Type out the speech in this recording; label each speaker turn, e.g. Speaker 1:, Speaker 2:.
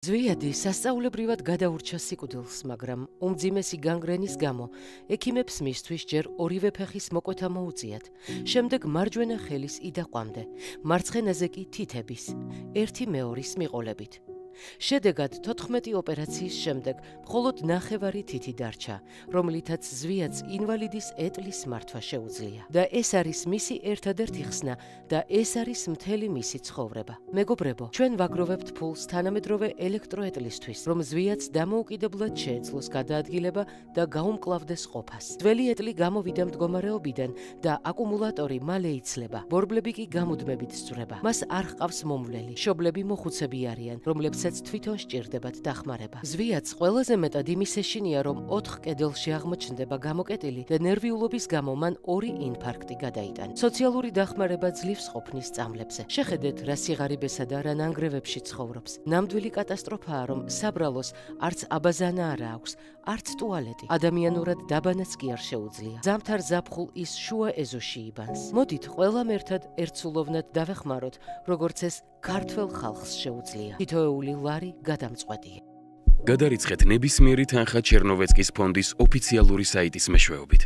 Speaker 1: ზვიადი სასწაულებრივად გადაურჩა სიკვდილს, მაგრამ უმძიმესი განგრენის გამო ექიმებს მისთვის ჯერ ორივე ფეხის მოკვეთა მოუწიათ. შემდეგ მარჯვენა ხელის იდაყვამდე, მარცხენაზე კი თითების, ერთი მეორის მიყოლებით. შედეგად 14 ოპერაციის შემდეგ მხოლოდ ნახევარი თითი დარჩა, რომლითაც ზვიადს ინვალიდის ეტლის მართვა შეუძლია. და ეს არის მისი ერთადერთი ხსნა და ეს არის მთელი მისი ცხოვრება. მეგობრებო, ჩვენ ვაგროვებთ ფულს თანამედროვე ელექტროეტლისთვის, რომ ზვიადს დამოუკიდებლად შეეძლოს გადაადგილება და გაუმკლავდეს ყოფას. ძველი ეტლი გამოვიდა მდგომარეობიდან და აკუმულატორი მალე იცლება. ბორბლები კი გამუდმებით სწრება. მას არ ჰყავს მომვლელი. შობლები მოხუცები არიან, რომლებსაც რომელსაც თვითონ სჭირდებათ დახმარება. ზვიაც ყველაზე მეტად იმის ეშინია, რომ 4 კედელში აღმოჩნდება გამოკეტილი და ნერვიულობის გამო მან ორი ინფარქტი გადაიტანა. სოციალური დახმარება ძლივს ყოფნის წამლებზე. შეხედეთ, რა სიღარიბესა და რა ნანგრევებში ცხოვრობს. ნამდვილი კატასტროფაა, რომ საბრალოს არც აბაზანა არა აქვს, არც ტუალეტი. ადამიანურად დაბანაც კი არ შეუძლია. ზამთარ ზაფხულ ის შუა ეზოში იბანს. მოდით, ყველამ ერთად ერთსულოვნად დავეხმაროთ, როგორც ეს ქართულ ხალხს შეუძლია. თითოეული ლარი გადამწყვეტია.
Speaker 2: გადარიცხეთ ნებისმიერი თანხა ჩერნოვეცკის ფონდის ოფიციალური საიტის მეშვეობით.